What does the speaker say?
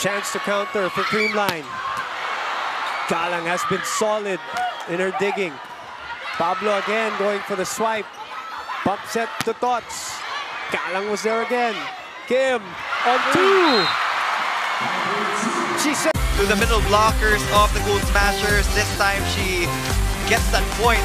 Chance to counter for Creamline. Galang has been solid in her digging. Pablo again going for the swipe. Bump set to Tots. Galang was there again. Kim on two. She said to the middle blockers of the Cool Smashers. This time she gets that point